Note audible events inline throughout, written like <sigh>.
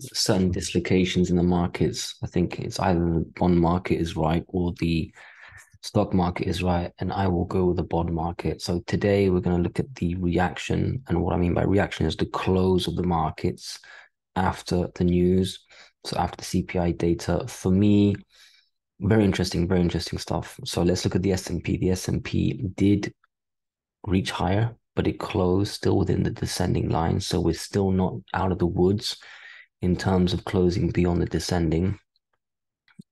certain dislocations in the markets. I think it's either the bond market is right or the stock market is right, and I will go with the bond market. So today we're going to look at the reaction, and what I mean by reaction is the close of the markets after the news. So after the CPI data, for me, very interesting, very interesting stuff. So let's look at the S&P. The S&P did reach higher, but it closed still within the descending line. So we're still not out of the woods in terms of closing beyond the descending.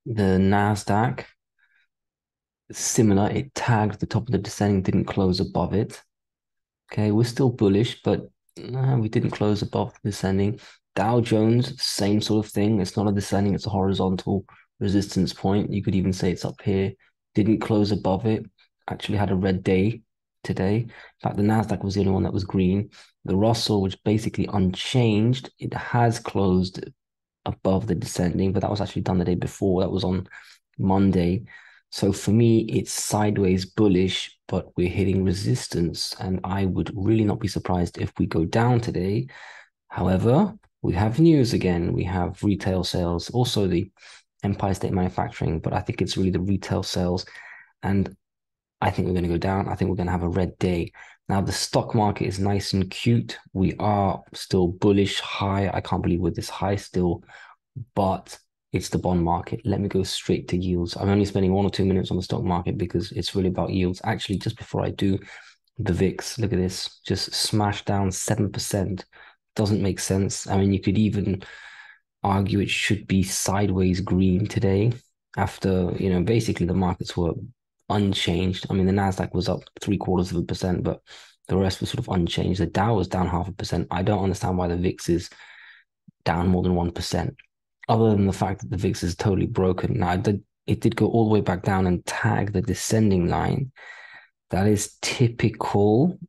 The NASDAQ, similar, it tagged the top of the descending, didn't close above it. Okay, we're still bullish, but we didn't close above the descending. Dow Jones, same sort of thing. It's not a descending, it's a horizontal resistance point. You could even say it's up here. Didn't close above it. Actually had a red day today. In fact, the Nasdaq was the only one that was green. The Russell, which basically unchanged, it has closed above the descending, but that was actually done the day before. That was on Monday. So for me, it's sideways bullish, but we're hitting resistance, and I would really not be surprised if we go down today. However, we have news again. We have retail sales, also the Empire State Manufacturing, but I think it's really the retail sales. And I think we're going to go down. I think we're going to have a red day. Now, the stock market is nice and cute. We are still bullish high. I can't believe we're this high still, but it's the bond market. Let me go straight to yields. I'm only spending one or two minutes on the stock market because it's really about yields. Actually, just before I do, the VIX, look at this, just smashed down 7%. Doesn't make sense. I mean, you could even argue it should be sideways green today after, you know, basically the markets were unchanged. I mean, the Nasdaq was up three quarters of a percent, but the rest was sort of unchanged. The Dow was down half a percent. I don't understand why the VIX is down more than one percent, other than the fact that the VIX is totally broken. Now, it did, it did go all the way back down and tag the descending line. That is typical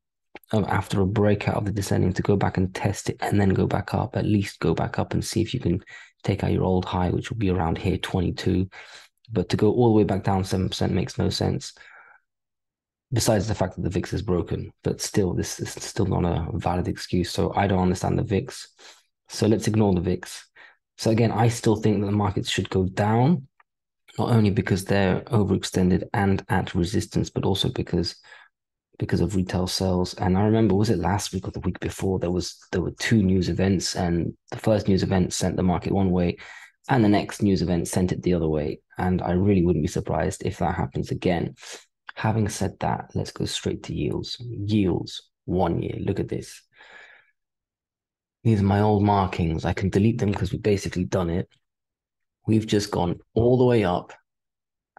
after a breakout of the descending to go back and test it and then go back up. At least go back up and see if you can take out your old high, which will be around here, 22. But to go all the way back down 7% makes no sense. Besides the fact that the VIX is broken, but still, this is still not a valid excuse. So I don't understand the VIX. So let's ignore the VIX. So again, I still think that the markets should go down, not only because they're overextended and at resistance, but also because because of retail sales. And I remember, was it last week or the week before? There was there were two news events, and the first news event sent the market one way, and the next news event sent it the other way. And I really wouldn't be surprised if that happens again. Having said that, let's go straight to yields. Yields, one year. Look at this. These are my old markings. I can delete them because we've basically done it. We've just gone all the way up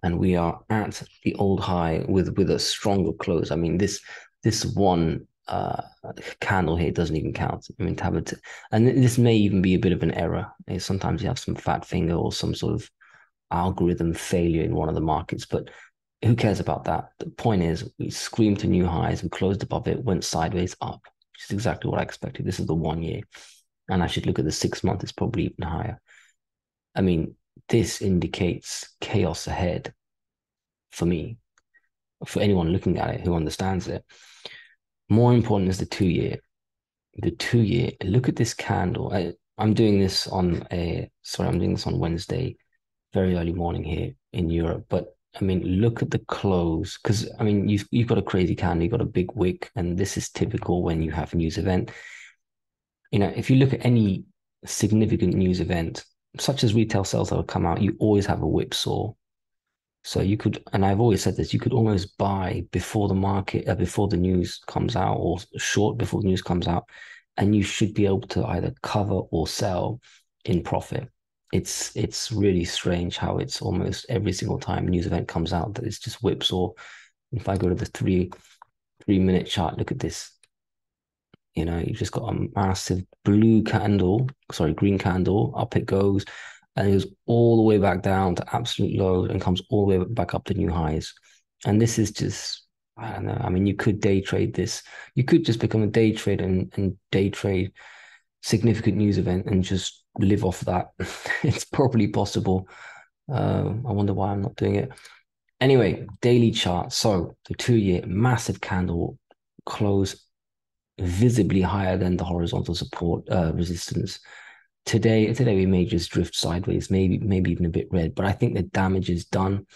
and we are at the old high with with a stronger close. I mean, this this one uh, candle here doesn't even count. I mean, to have and this may even be a bit of an error. Eh, sometimes you have some fat finger or some sort of algorithm failure in one of the markets, but who cares about that? The point is, we screamed to new highs, we closed above it, went sideways up, which is exactly what I expected. This is the one year, and I should look at the six month. It's probably even higher. I mean, this indicates chaos ahead for me, for anyone looking at it who understands it. More important is the two year. The two year, look at this candle. I, I'm doing this on a, sorry, I'm doing this on Wednesday, very early morning here in Europe. But I mean, look at the close because I mean, you've you've got a crazy candle, you've got a big wick, and this is typical when you have a news event. You know, if you look at any significant news event, such as retail sales that will come out, you always have a whipsaw. So you could, and I've always said this, you could almost buy before the market, uh, before the news comes out, or short before the news comes out, and you should be able to either cover or sell in profit. It's it's really strange how it's almost every single time news event comes out that it's just whips. Or if I go to the three three minute chart, look at this. You know, you've just got a massive blue candle, sorry, green candle, up it goes and it goes all the way back down to absolute lows and comes all the way back up to new highs. And this is just, I don't know. I mean, you could day trade this. You could just become a day trader and, and day trade significant news event and just live off that. <laughs> it's probably possible. Uh, I wonder why I'm not doing it. Anyway, daily chart. So the two year massive candle close visibly higher than the horizontal support uh, resistance today today we may just drift sideways, maybe maybe even a bit red, but I think the damage is done.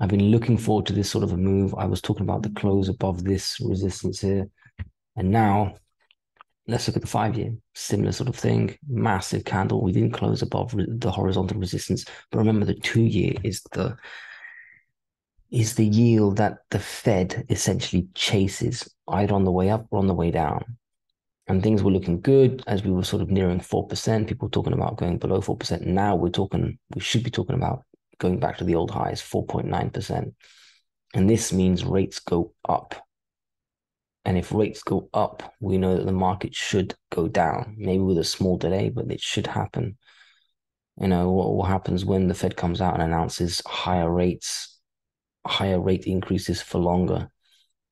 I've been looking forward to this sort of a move. I was talking about the close above this resistance here. And now let's look at the five year, similar sort of thing, massive candle. We didn't close above the horizontal resistance, but remember the two year is the is the yield that the Fed essentially chases either on the way up or on the way down. And things were looking good as we were sort of nearing 4%. People talking about going below 4%. Now we're talking, we should be talking about going back to the old highs, 4.9%. And this means rates go up. And if rates go up, we know that the market should go down, maybe with a small delay, but it should happen. You know, what, what happens when the Fed comes out and announces higher rates, higher rate increases for longer?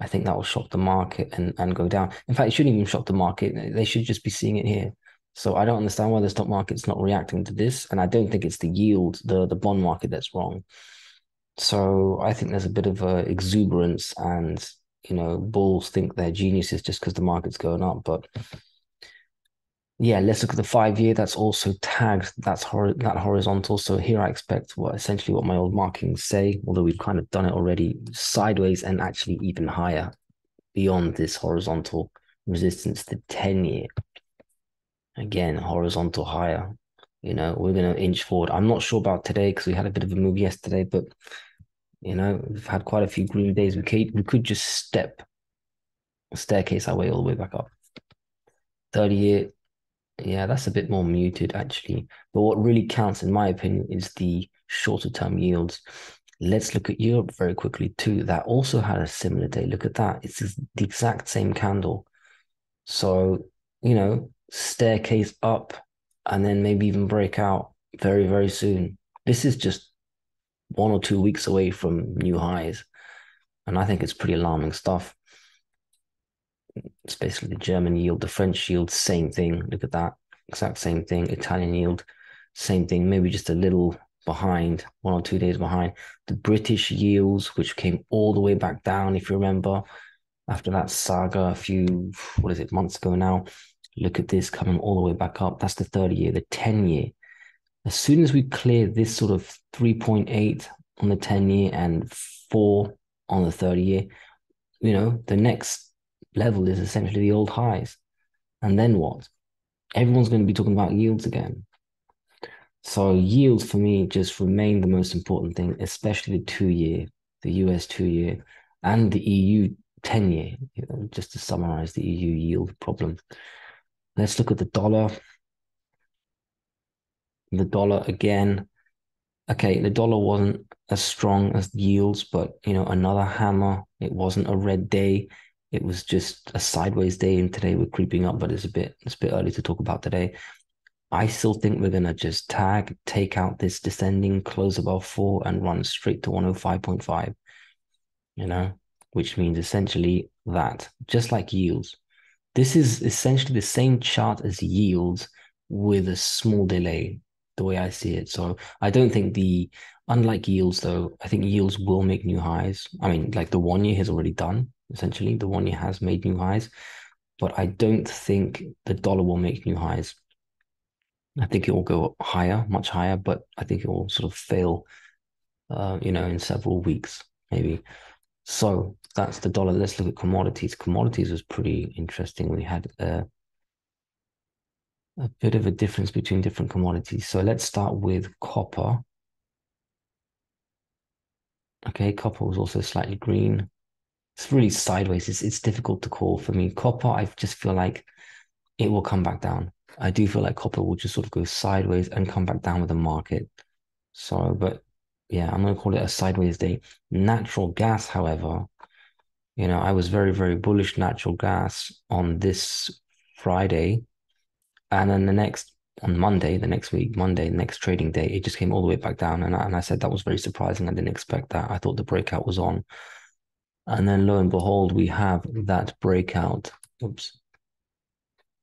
I think that will shock the market and, and go down. In fact, it shouldn't even shock the market. They should just be seeing it here. So I don't understand why the stock market's not reacting to this, and I don't think it's the yield, the the bond market that's wrong. So I think there's a bit of a exuberance, and you know, bulls think they're geniuses just because the market's going up. But yeah, let's look at the five year. That's also tagged. That's hor- that horizontal. So here I expect what essentially what my old markings say, although we've kind of done it already, sideways and actually even higher beyond this horizontal resistance, the 10 year again, horizontal higher. You know, we're going to inch forward. I'm not sure about today because we had a bit of a move yesterday, but you know, we've had quite a few green days. We could we could just step staircase our way all the way back up. 30 year, yeah, that's a bit more muted actually. But what really counts, in my opinion, is the shorter term yields. Let's look at Europe very quickly too. That also had a similar day. Look at that. It's the exact same candle. So, you know, staircase up and then maybe even break out very, very soon. This is just one or two weeks away from new highs. And I think it's pretty alarming stuff. It's basically the German yield, the French yield, same thing. Look at that. Exact same thing. Italian yield, same thing. Maybe just a little behind, one or two days behind. The British yields, which came all the way back down, if you remember, after that saga a few, what is it, months ago now, Look at this coming all the way back up. That's the 30 year, the 10 year. As soon as we clear this sort of 3.8 on the 10 year and four on the 30 year, you know, the next level is essentially the old highs. And then what? Everyone's going to be talking about yields again. So yields for me just remain the most important thing, especially the two year, the US two year, and the EU 10 year, you know, just to summarize the EU yield problem. Let's look at the dollar. The dollar again. Okay, the dollar wasn't as strong as yields, but you know, another hammer. It wasn't a red day. It was just a sideways day, and today we're creeping up, but it's a bit it's a bit early to talk about today. I still think we're gonna just tag, take out this descending, close above four, and run straight to 105.5. You know, which means essentially that just like yields, this is essentially the same chart as yields with a small delay, the way I see it. So I don't think the, unlike yields though, I think yields will make new highs. I mean, like the one year has already done, essentially. The one year has made new highs, but I don't think the dollar will make new highs. I think it will go higher, much higher, but I think it will sort of fail, uh, you know, in several weeks, maybe. So that's the dollar. Let's look at commodities. Commodities was pretty interesting. We had a, a bit of a difference between different commodities. So let's start with copper. Okay, copper was also slightly green. It's really sideways. It's, it's difficult to call for me. Copper, I just feel like it will come back down. I do feel like copper will just sort of go sideways and come back down with the market. So, but yeah, I'm going to call it a sideways day. Natural gas, however, you know, I was very, very bullish natural gas on this Friday. And then the next, on Monday, the next week, Monday, next trading day, it just came all the way back down. And I, and I said that was very surprising. I didn't expect that. I thought the breakout was on. And then lo and behold, we have that breakout. Oops.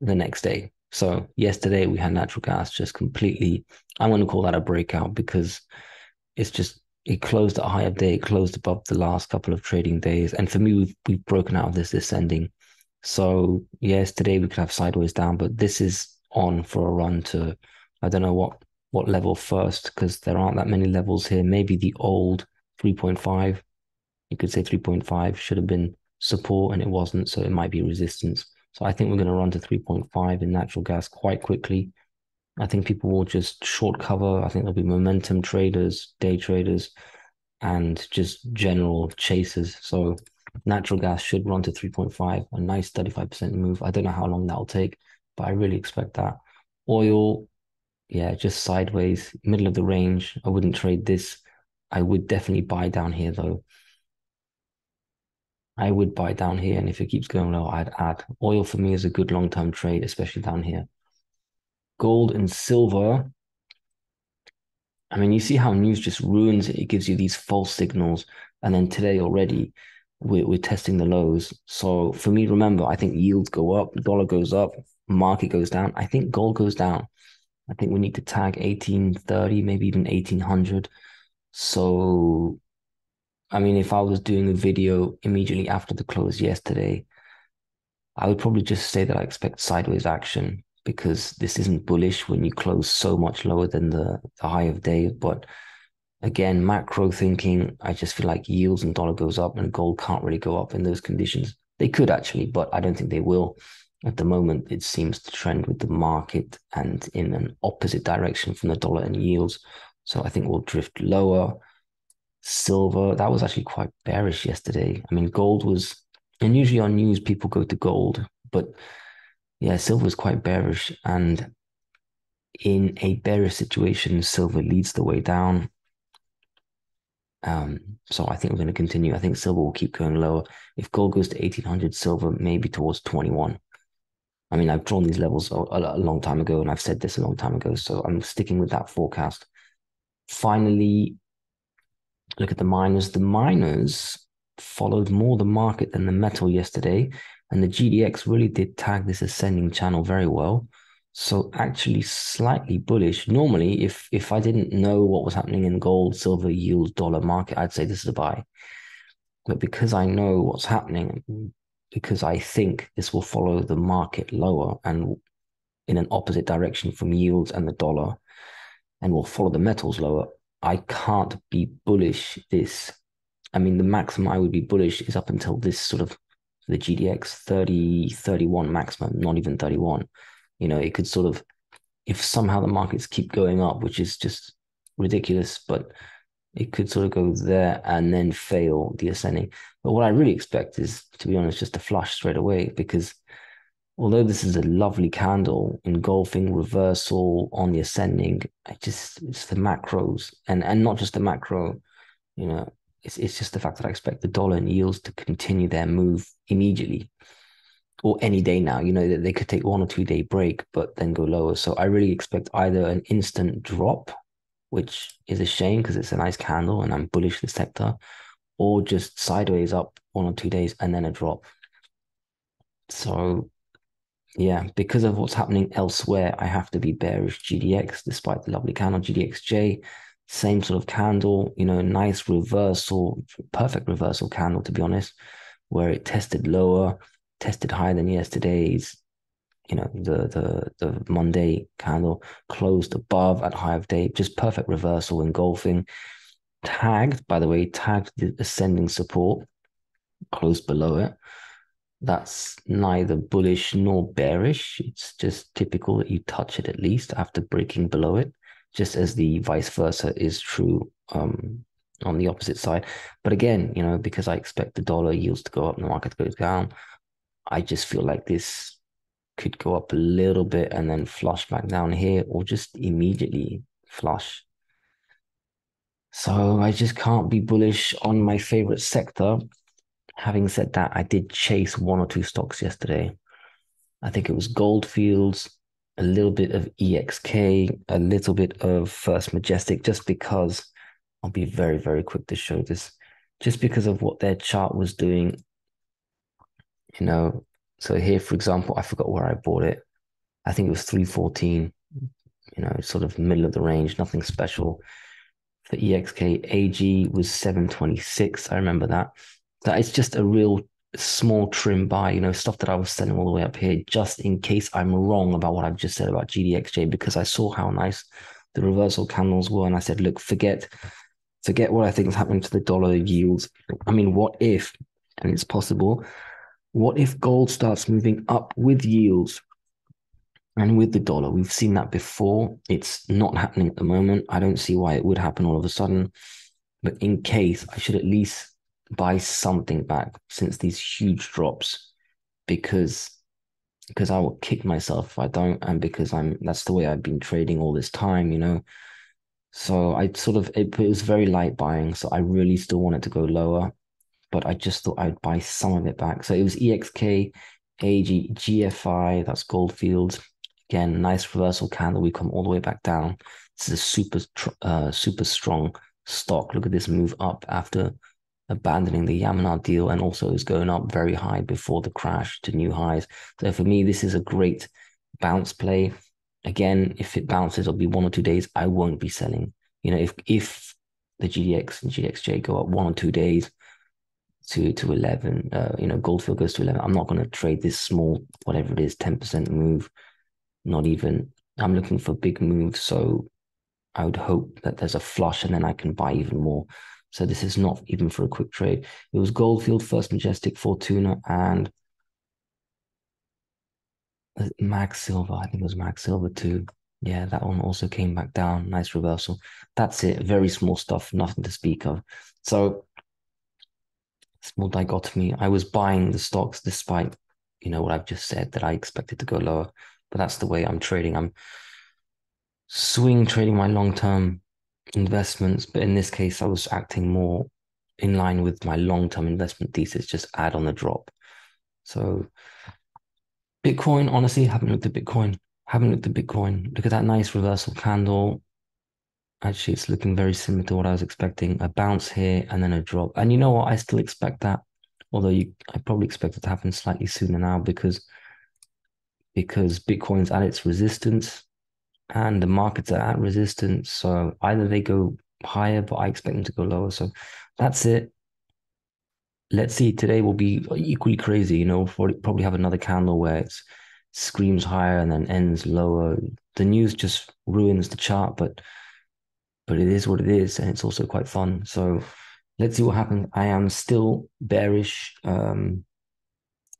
The next day. So yesterday we had natural gas just completely, I'm going to call that a breakout because it's just it closed at a higher day, it closed above the last couple of trading days. And for me, we've we've broken out of this descending. So yes, today we could have sideways down, but this is on for a run to, I don't know what what level first because there aren't that many levels here. Maybe the old 3.5, you could say 3.5 should have been support and it wasn't, so it might be resistance. So I think we're going to run to 3.5 in natural gas quite quickly. I think people will just short cover. I think there'll be momentum traders, day traders, and just general chasers. So natural gas should run to 3.5, a nice 35% move. I don't know how long that'll take, but I really expect that. Oil, yeah, just sideways, middle of the range. I wouldn't trade this. I would definitely buy down here though. I would buy down here, and if it keeps going low, I'd add. Oil for me is a good long-term trade, especially down here. Gold and silver. I mean, you see how news just ruins it. It gives you these false signals. And then today already, we're, we're testing the lows. So for me, remember, I think yields go up, dollar goes up, market goes down. I think gold goes down. I think we need to tag 1830, maybe even 1800. So, I mean, if I was doing a video immediately after the close yesterday, I would probably just say that I expect sideways action because this isn't bullish when you close so much lower than the, the high of day. But again, macro thinking, I just feel like yields and dollar goes up and gold can't really go up in those conditions. They could actually, but I don't think they will. At the moment, it seems to trend with the market and in an opposite direction from the dollar and yields. So I think we'll drift lower. Silver, that was actually quite bearish yesterday. I mean, gold was, and usually on news, people go to gold, but yeah, silver was quite bearish. And in a bearish situation, silver leads the way down. Um, so I think we're going to continue. I think silver will keep going lower. If gold goes to 1800, silver maybe towards 21. I mean, I've drawn these levels a, a, long time ago, and I've said this a long time ago, so I'm sticking with that forecast. Finally, look at the miners. The miners followed more the market than the metal yesterday, and the GDX really did tag this ascending channel very well. So actually slightly bullish. Normally, if if I didn't know what was happening in gold, silver, yields, dollar market, I'd say this is a buy. But because I know what's happening, because I think this will follow the market lower and in an opposite direction from yields and the dollar, and will follow the metals lower, I can't be bullish this. I mean, the maximum I would be bullish is up until this sort of the GDX 30, 31 maximum, not even 31. You know, it could sort of, if somehow the markets keep going up, which is just ridiculous, but it could sort of go there and then fail the ascending. But what I really expect is, to be honest, just a flush straight away because although this is a lovely candle engulfing reversal on the ascending, I just it's the macros and and not just the macro, you know, it's it's just the fact that I expect the dollar and yields to continue their move immediately or any day now. You know that they could take one or two day break, but then go lower. So I really expect either an instant drop, which is a shame because it's a nice candle and I'm bullish the sector, or just sideways up one or two days and then a drop. So yeah, because of what's happening elsewhere, I have to be bearish GDX despite the lovely candle GDXJ. Same sort of candle, you know, nice reversal, perfect reversal candle to be honest, where it tested lower, tested higher than yesterday's. You know, the the the Monday candle closed above at high of day, just perfect reversal engulfing. Tagged, by the way, tagged the ascending support, closed below it that's neither bullish nor bearish. It's just typical that you touch it at least after breaking below it, just as the vice versa is true um, on the opposite side. But again, you know, because I expect the dollar yields to go up and the market goes down, I just feel like this could go up a little bit and then flush back down here or just immediately flush. So I just can't be bullish on my favorite sector having said that, I did chase one or two stocks yesterday. I think it was Goldfields, a little bit of EXK, a little bit of First Majestic, just because I'll be very, very quick to show this, just because of what their chart was doing. You know, so here, for example, I forgot where I bought it. I think it was 314, you know, sort of middle of the range, nothing special. For EXK, AG was 726. I remember that that it's just a real small trim buy, you know, stuff that I was selling all the way up here, just in case I'm wrong about what I've just said about GDXJ, because I saw how nice the reversal candles were. And I said, look, forget, forget what I think is happening to the dollar yields. I mean, what if, and it's possible, what if gold starts moving up with yields and with the dollar? We've seen that before. It's not happening at the moment. I don't see why it would happen all of a sudden. But in case, I should at least buy something back since these huge drops because because I will kick myself if I don't and because I'm that's the way I've been trading all this time, you know. So I sort of it, it was very light buying, so I really still wanted to go lower, but I just thought I'd buy some of it back. So it was EXK, AG, GFI, that's Goldfields. Again, nice reversal candle. We come all the way back down. This is a super uh super strong stock. Look at this move up after abandoning the Yamana deal and also is going up very high before the crash to new highs. So for me, this is a great bounce play. Again, if it bounces, it'll be one or two days. I won't be selling. You know, if if the GDX and GDXJ go up one or two days to to 11, uh, you know, Goldfield goes to 11, I'm not going to trade this small, whatever it is, 10% move. Not even. I'm looking for big moves. So I would hope that there's a flush and then I can buy even more. So this is not even for a quick trade. It was Goldfield, First Majestic, Fortuna, and uh, Mag Silver. I think it was Mag Silver too. Yeah, that one also came back down. Nice reversal. That's it. Very small stuff, nothing to speak of. So small dichotomy. I was buying the stocks despite, you know, what I've just said that I expected to go lower. But that's the way I'm trading. I'm swing trading my long-term investments, but in this case, I was acting more in line with my long term investment thesis, just add on the drop. So, Bitcoin, honestly, haven't looked at Bitcoin. Haven't looked at Bitcoin. Look at that nice reversal candle. Actually, it's looking very similar to what I was expecting. A bounce here and then a drop. And you know what? I still expect that. Although you, I probably expect it to happen slightly sooner now because because Bitcoin's at its resistance and the markets are at resistance. So either they go higher, but I expect them to go lower. So that's it. Let's see. Today will be equally crazy. You know, probably have another candle where it screams higher and then ends lower. The news just ruins the chart, but but it is what it is, and it's also quite fun. So let's see what happens. I am still bearish. Um,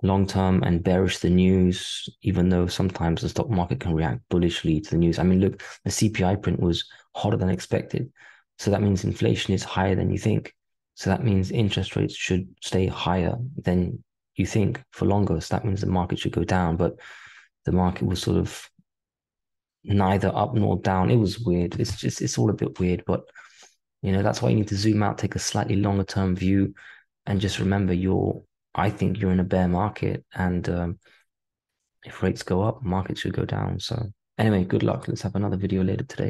long term and bearish the news, even though sometimes the stock market can react bullishly to the news. I mean, look, the CPI print was hotter than expected. So that means inflation is higher than you think. So that means interest rates should stay higher than you think for longer. So that means the market should go down. But the market was sort of neither up nor down. It was weird. It's just, it's all a bit weird. But, you know, that's why you need to zoom out, take a slightly longer term view, and just remember you're I think you're in a bear market, and um, if rates go up, markets should go down. So anyway, good luck. Let's have another video later today.